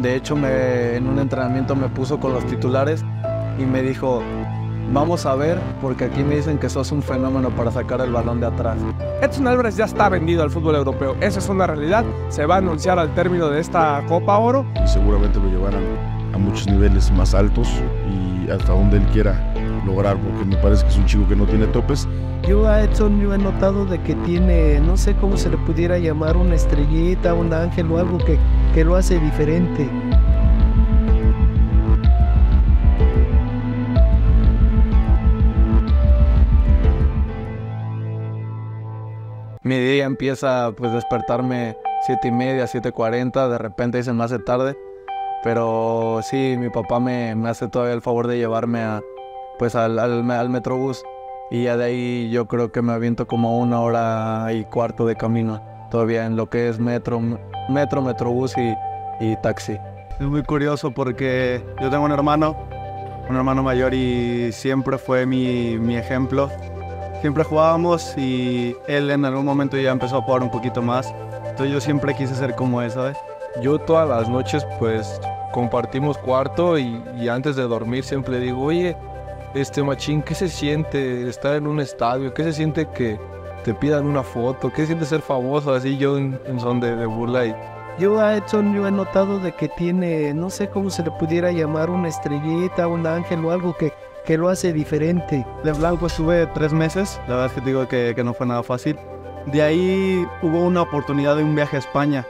De hecho, me, en un entrenamiento me puso con los titulares y me dijo, vamos a ver, porque aquí me dicen que sos un fenómeno para sacar el balón de atrás. Edson Álvarez ya está vendido al fútbol europeo, esa es una realidad, se va a anunciar al término de esta Copa Oro. Y seguramente lo llevarán a muchos niveles más altos y hasta donde él quiera lograr, porque me parece que es un chico que no tiene topes. Yo a Edson yo he notado de que tiene, no sé cómo se le pudiera llamar, una estrellita, un ángel o algo que, que lo hace diferente. Mi día empieza pues despertarme siete y media, 7.40, de repente dicen me hace tarde, pero sí, mi papá me, me hace todavía el favor de llevarme a, pues al, al, al, Metrobús y ya de ahí yo creo que me aviento como una hora y cuarto de camino todavía en lo que es metro, metro, Metrobús y, y taxi. Es muy curioso porque yo tengo un hermano, un hermano mayor y siempre fue mi, mi ejemplo siempre jugábamos y él en algún momento ya empezó a jugar un poquito más. Entonces yo siempre quise ser como él, ¿sabes? Yo todas las noches pues compartimos cuarto y, y, antes de dormir siempre digo, oye, este machín, ¿qué se siente estar en un estadio? ¿Qué se siente que te pidan una foto? ¿Qué siente ser famoso? Así yo en, en son de, de burla y... Yo a Edson yo he notado de que tiene, no sé cómo se le pudiera llamar, una estrellita, un ángel o algo que que lo hace diferente. De Blanco estuve tres meses, la verdad es que te digo que, que, no fue nada fácil. De ahí hubo una oportunidad de un viaje a España.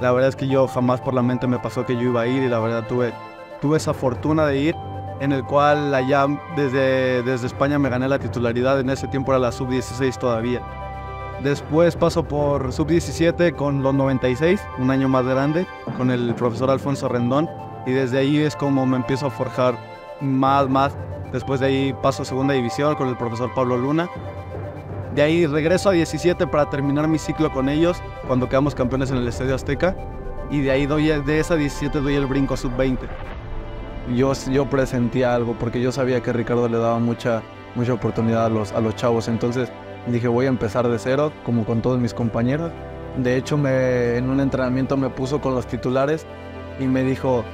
La verdad es que yo jamás por la mente me pasó que yo iba a ir y la verdad tuve, tuve esa fortuna de ir, en el cual allá desde, desde España me gané la titularidad, en ese tiempo era la sub-16 todavía. Después paso por sub-17 con los 96, un año más grande, con el profesor Alfonso Rendón, y desde ahí es como me empiezo a forjar más, más Después de ahí paso a segunda división con el profesor Pablo Luna. De ahí regreso a 17 para terminar mi ciclo con ellos cuando quedamos campeones en el Estadio Azteca. Y de ahí doy, de esa 17 doy el brinco a sub-20. Yo, yo presentía algo porque yo sabía que Ricardo le daba mucha, mucha oportunidad a los, a los chavos. Entonces dije voy a empezar de cero como con todos mis compañeros. De hecho me, en un entrenamiento me puso con los titulares y me dijo,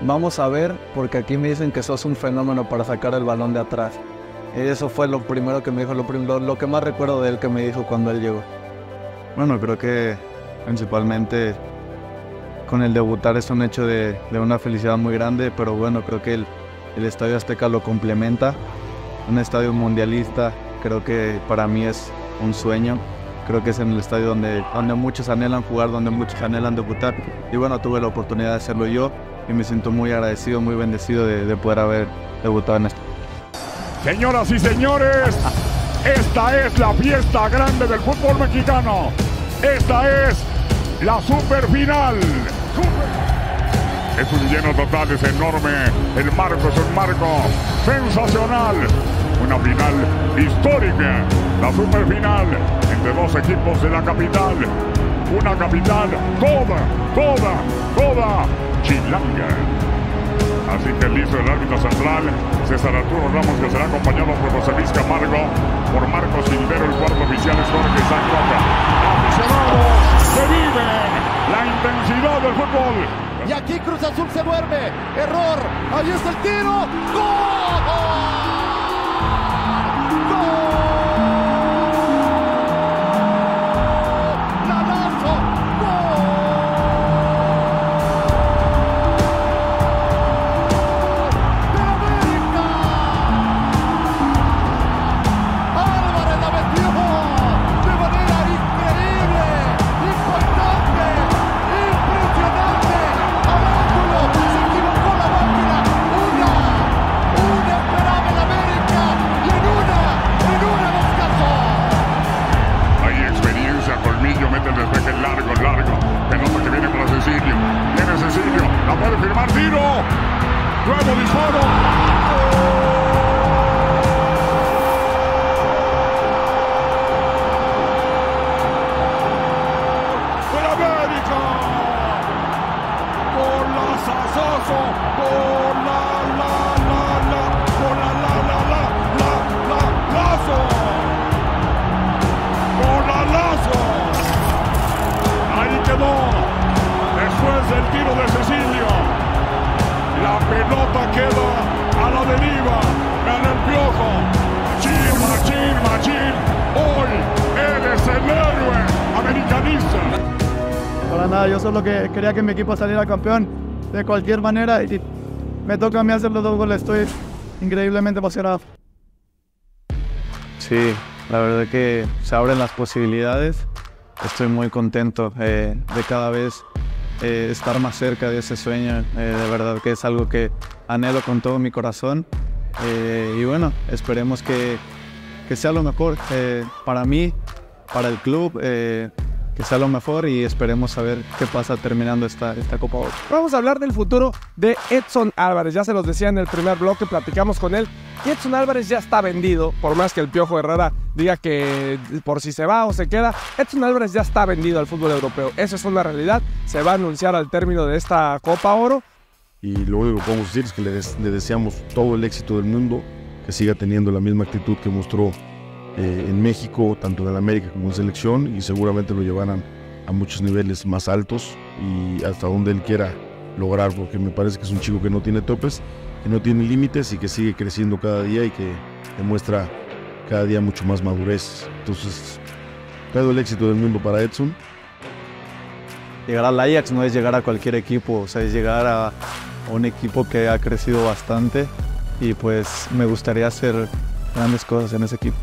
Vamos a ver, porque aquí me dicen que sos un fenómeno para sacar el balón de atrás. Y eso fue lo primero que me dijo, lo, lo, lo, que más recuerdo de él que me dijo cuando él llegó. Bueno, creo que principalmente con el debutar es un hecho de, una felicidad muy grande, pero bueno, creo que el, el Estadio Azteca lo complementa. Un estadio mundialista, creo que para mí es un sueño. Creo que es en el estadio donde, donde muchos anhelan jugar, donde muchos anhelan debutar. Y bueno, tuve la oportunidad de hacerlo yo y me siento muy agradecido, muy bendecido de, de poder haber debutado en esto. Señoras y señores, esta es la fiesta grande del fútbol mexicano. Esta es la super final. Es un lleno total, es enorme. El marco es un marco sensacional. Una final histórica. La super final entre dos equipos de la capital. Una capital toda, toda, toda chilanga. Así que listo el árbitro central, César Arturo Ramos, que será acompañado por José Luis Camargo, por Marcos Silvero, el cuarto oficial es Jorge San Roca. Aficionados que viven la intensidad del fútbol. Y aquí Cruz Azul se duerme. Error. Ahí está el tiro. ¡Gol! pelota queda a la deriva. Gana el piojo. Jim, Jim, Jim. Hoy eres el héroe americanista. Para nada, yo solo que quería que mi equipo saliera campeón de cualquier manera y me toca a mí hacer los dos goles. Estoy increíblemente emocionado. Sí, la verdad que se abren las posibilidades. Estoy muy contento eh, de cada vez eh, estar más cerca de ese sueño. Eh, de verdad que es algo que anhelo con todo mi corazón. Eh, y bueno, esperemos que, que sea lo mejor para mí, para el club, que sea lo mejor y esperemos saber qué pasa terminando esta, esta Copa Oro. Vamos a hablar del futuro de Edson Álvarez. Ya se los decía en el primer bloque, platicamos con él. Edson Álvarez ya está vendido, por más que el Piojo Herrera diga que por si se va o se queda. Edson Álvarez ya está vendido al fútbol europeo. Esa es una realidad. Se va a anunciar al término de esta Copa Oro. Y lo único que podemos decir es que le deseamos todo el éxito del mundo, que siga teniendo la misma actitud que mostró eh, en México, tanto en el América como en selección, y seguramente lo llevarán a muchos niveles más altos y hasta donde él quiera lograr, porque me parece que es un chico que no tiene topes, que no tiene límites y que sigue creciendo cada día y que demuestra cada día mucho más madurez. Entonces, todo el éxito del mundo para Edson. Llegar al Ajax no es llegar a cualquier equipo, o sea, es llegar a un equipo que ha crecido bastante y pues me gustaría hacer grandes cosas en ese equipo.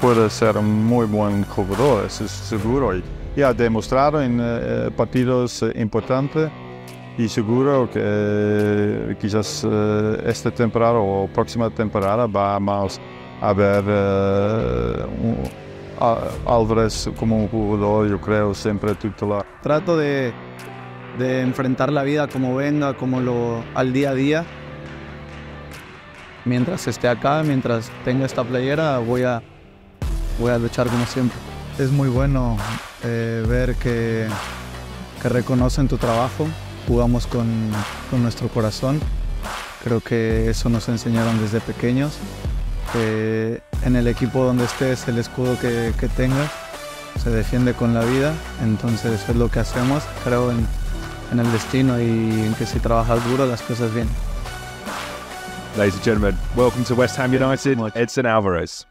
Puede ser un muy buen jugador, eso es seguro. Y, ha demostrado en eh, partidos eh, importantes y seguro que eh, quizás eh, esta temporada o próxima temporada vamos a ver eh, un- a- Álvarez como un jugador, yo creo, siempre titular. Trato de, de enfrentar la vida como venga, como lo al día a día. Mientras esté acá, mientras tenga esta playera, voy a, voy a luchar como siempre. Es muy bueno eh, ver que, que reconocen tu trabajo, jugamos con, con nuestro corazón. Creo que eso nos enseñaron desde pequeños, que en el equipo donde estés, el escudo que, que tengas, se defiende con la vida, entonces es lo que hacemos. Creo en, en el destino y en que si trabajas duro las cosas vienen. Ladies and gentlemen, welcome to West Ham United, Edson Alvarez.